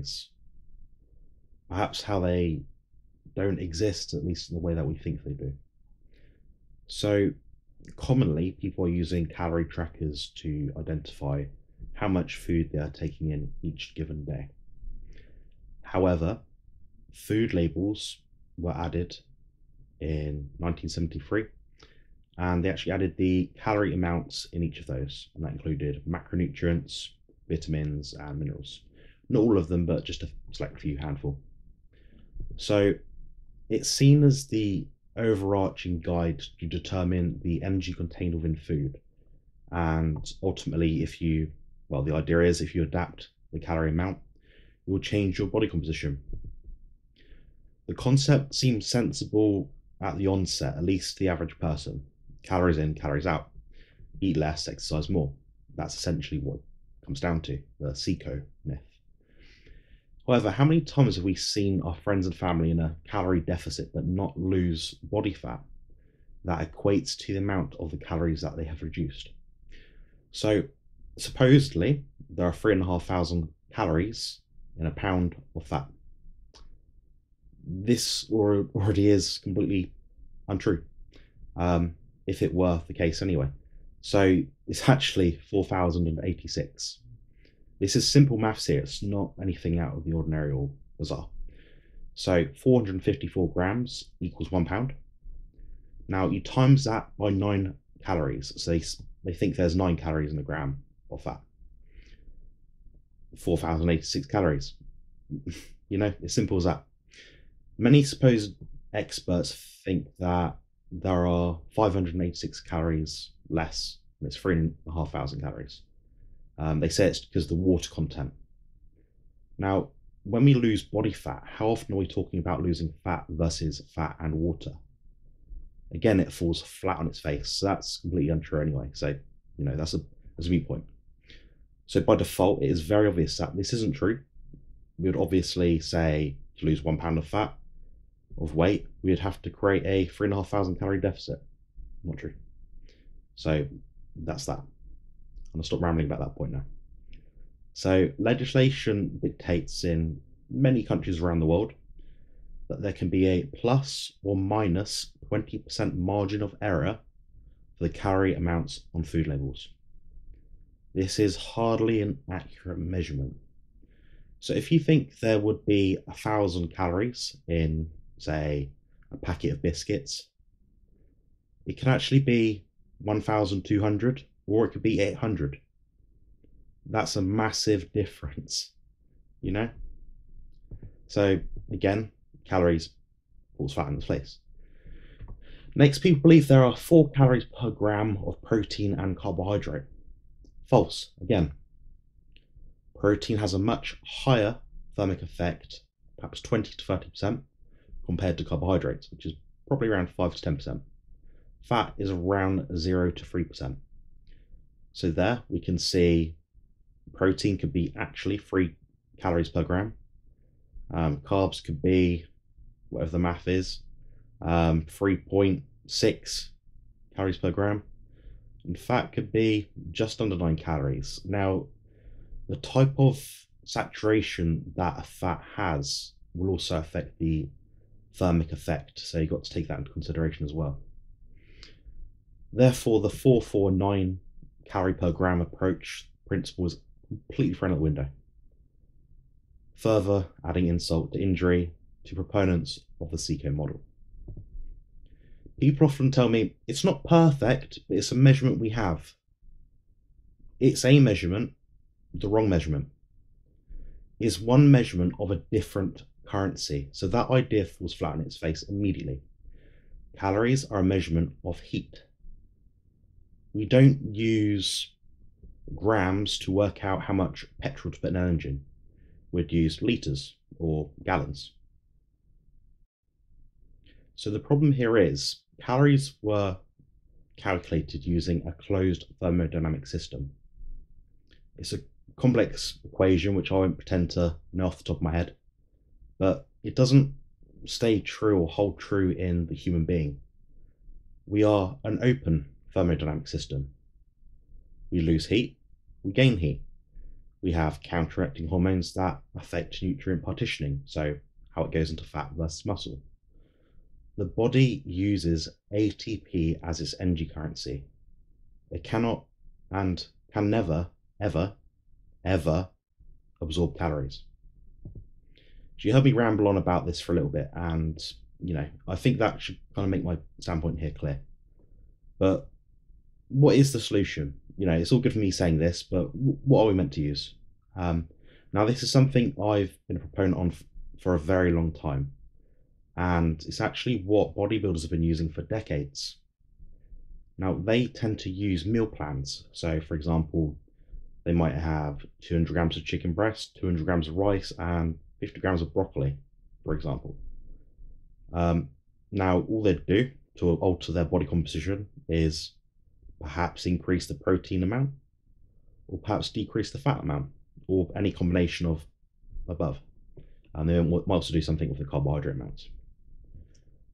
calories. Perhaps how they don't exist, at least in the way that we think they do. So, commonly, people are using calorie trackers to identify how much food they are taking in each given day. However, food labels were added in 1973 and they actually added the calorie amounts in each of those, and that included macronutrients, vitamins, and minerals. Not all of them, but just a select few handful. So it's seen as the overarching guide to determine the energy contained within food. And ultimately, if you, well, the idea is if you adapt the calorie amount, you will change your body composition. The concept seems sensible at the onset, at least the average person calories in, calories out. Eat less, exercise more. That's essentially what comes down to the CICO myth. However, how many times have we seen our friends and family in a calorie deficit but not lose body fat that equates to the amount of the calories that they have reduced? So, supposedly, there are three and a half thousand calories in a pound of fat. This already is completely untrue. Um, if it were the case anyway. So it's actually 4,086. This is simple maths here. It's not anything out of the ordinary or bizarre. So 454 grams equals one pound. Now you times that by nine calories. So they, they think there's nine calories in a gram of fat. 4,086 calories. you know, it's simple as that. Many supposed experts think that there are 586 calories less, and it's three and a half thousand calories. Um, they say it's because of the water content. Now, when we lose body fat, how often are we talking about losing fat versus fat and water? Again, it falls flat on its face, so that's completely untrue anyway. So, you know, that's a that's a viewpoint. So by default, it is very obvious that this isn't true. We would obviously say to lose one pound of fat, of weight, we'd have to create a three and a half thousand calorie deficit. Not true. So that's that. Gonna stop rambling about that point now. So legislation dictates in many countries around the world that there can be a plus or minus 20% margin of error for the calorie amounts on food labels. This is hardly an accurate measurement. So if you think there would be a thousand calories in say, a packet of biscuits, it can actually be 1,200 or it could be 800. That's a massive difference, you know? So, again, calories falls flat in its place. Next, people believe there are four calories per gram of protein and carbohydrate. False, again. Protein has a much higher thermic effect, perhaps 20 to 30%, compared to carbohydrates, which is probably around 5 to 10%. Fat is around 0 to 3%. So there we can see protein could be actually 3 calories per gram. Um, carbs could be, whatever the math is, um, 3.6 calories per gram. And fat could be just under 9 calories. Now, the type of saturation that a fat has will also affect the thermic effect, so you've got to take that into consideration as well. Therefore, the 449 calorie per gram approach principle was completely thrown out the window. Further adding insult to injury to proponents of the CICO model. People often tell me it's not perfect, but it's a measurement we have. It's a measurement, the wrong measurement. It's one measurement of a different currency. So that idea falls flat on its face immediately. Calories are a measurement of heat. We don't use grams to work out how much petrol to put in an engine. We'd use litres or gallons. So the problem here is calories were calculated using a closed thermodynamic system. It's a complex equation which I won't pretend to know off the top of my head but it doesn't stay true or hold true in the human being. We are an open thermodynamic system. We lose heat, we gain heat. We have counteracting hormones that affect nutrient partitioning, so how it goes into fat versus muscle. The body uses ATP as its energy currency. It cannot and can never, ever, ever absorb calories. So you heard me ramble on about this for a little bit, and you know, I think that should kind of make my standpoint here clear. But what is the solution? You know, it's all good for me saying this, but what are we meant to use? Um, now, this is something I've been a proponent on for a very long time, and it's actually what bodybuilders have been using for decades. Now, they tend to use meal plans. So, for example, they might have 200 grams of chicken breast, 200 grams of rice, and 50 grams of broccoli, for example. Um, now, all they do to alter their body composition is perhaps increase the protein amount, or perhaps decrease the fat amount, or any combination of above. And they might also do something with the carbohydrate amounts.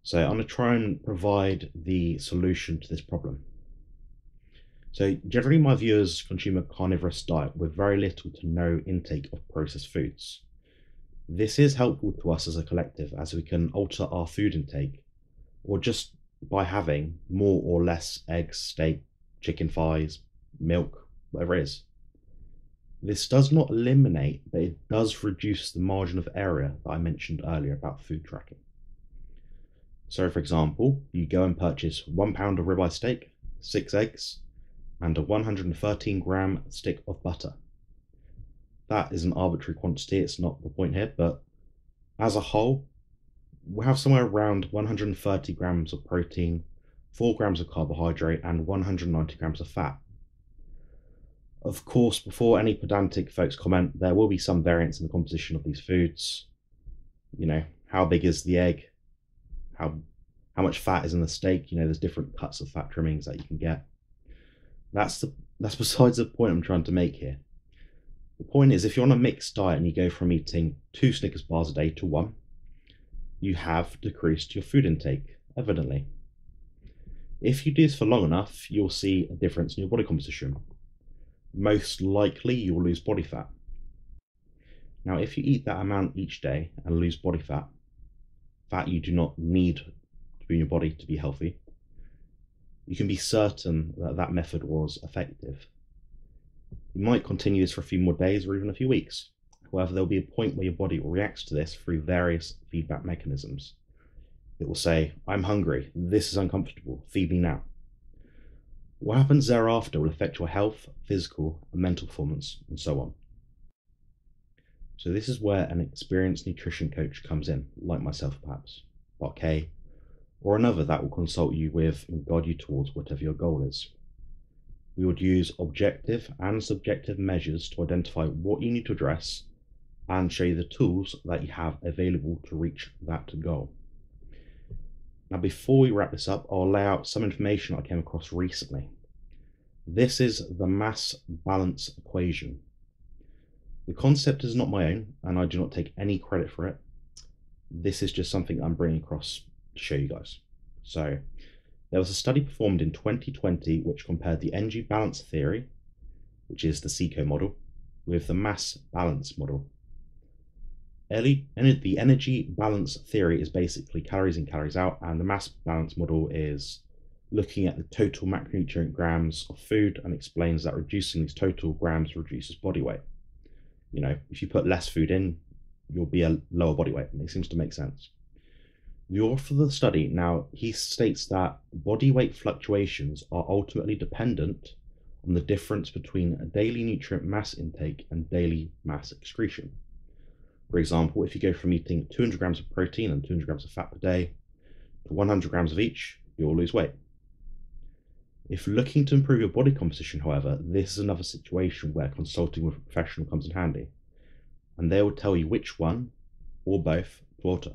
So I'm going to try and provide the solution to this problem. So generally my viewers consume a carnivorous diet with very little to no intake of processed foods. This is helpful to us as a collective as we can alter our food intake or just by having more or less eggs, steak, chicken thighs, milk, whatever it is. This does not eliminate, but it does reduce the margin of error that I mentioned earlier about food tracking. So, for example, you go and purchase one pound of ribeye steak, six eggs, and a 113 gram stick of butter. That is an arbitrary quantity, it's not the point here, but as a whole, we have somewhere around 130 grams of protein, 4 grams of carbohydrate, and 190 grams of fat. Of course, before any pedantic folks comment, there will be some variance in the composition of these foods. You know, how big is the egg? how how much fat is in the steak. You know, there's different cuts of fat trimmings that you can get. That's the that's besides the point I'm trying to make here. The point is, if you're on a mixed diet and you go from eating two Snickers bars a day to one, you have decreased your food intake, evidently. If you do this for long enough, you'll see a difference in your body composition. Most likely, you'll lose body fat. Now, if you eat that amount each day and lose body fat, fat you do not need to be in your body to be healthy, you can be certain that that method was effective. You might continue this for a few more days or even a few weeks. However, there will be a point where your body reacts to this through various feedback mechanisms. It will say, I'm hungry, this is uncomfortable, feed me now. What happens thereafter will affect your health, physical, and mental performance, and so on. So this is where an experienced nutrition coach comes in, like myself perhaps, Bart Kay, or another that will consult you with and guide you towards whatever your goal is. We would use objective and subjective measures to identify what you need to address and show you the tools that you have available to reach that goal. Now, before we wrap this up, I'll lay out some information I came across recently. This is the mass balance equation. The concept is not my own, and I do not take any credit for it. This is just something I'm bringing across to show you guys. So, there was a study performed in 2020 which compared the energy balance theory, which is the CICO model, with the mass balance model. Early and the energy balance theory is basically calories in, calories out, and the mass balance model is looking at the total macronutrient grams of food and explains that reducing these total grams reduces body weight you know, if you put less food in, you'll be a lower body weight. And it seems to make sense. The author of the study now he states that body weight fluctuations are ultimately dependent on the difference between a daily nutrient mass intake and daily mass excretion. For example, if you go from eating 200 grams of protein and 200 grams of fat per day to 100 grams of each, you'll lose weight. If looking to improve your body composition, however, this is another situation where consulting with a professional comes in handy, and they will tell you which one or both to alter.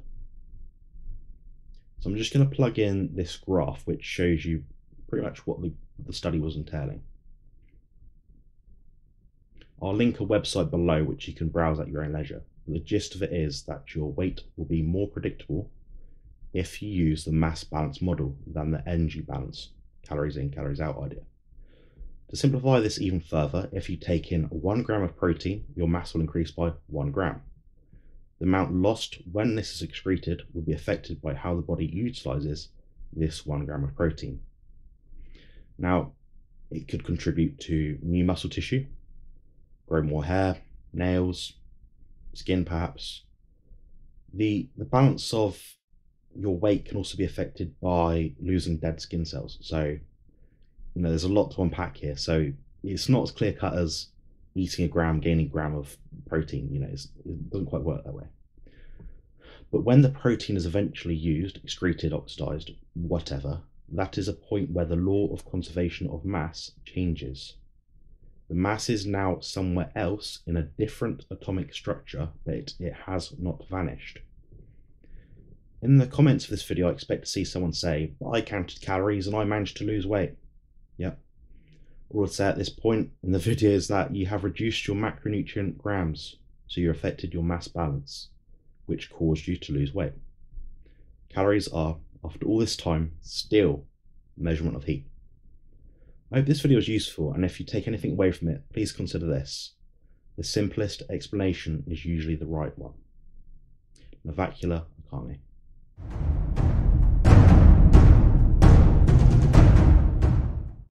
So I'm just going to plug in this graph which shows you pretty much what the, the study was entailing. I'll link a website below which you can browse at your own leisure. The gist of it is that your weight will be more predictable if you use the mass balance model than the energy balance calories in, calories out idea. To simplify this even further, if you take in 1 gram of protein, your mass will increase by 1 gram. The amount lost when this is excreted will be affected by how the body utilizes this 1 gram of protein. Now, it could contribute to new muscle tissue, grow more hair, nails, skin perhaps. The, the balance of your weight can also be affected by losing dead skin cells. So, you know, there's a lot to unpack here. So it's not as clear cut as eating a gram, gaining a gram of protein. You know, it doesn't quite work that way. But when the protein is eventually used, excreted, oxidized, whatever, that is a point where the law of conservation of mass changes. The mass is now somewhere else in a different atomic structure, but it has not vanished. In the comments of this video, I expect to see someone say, I counted calories and I managed to lose weight. Yep. All I'd say at this point in the video is that you have reduced your macronutrient grams, so you affected your mass balance, which caused you to lose weight. Calories are, after all this time, still measurement of heat. I hope this video was useful, and if you take anything away from it, please consider this. The simplest explanation is usually the right one. Navicular economy.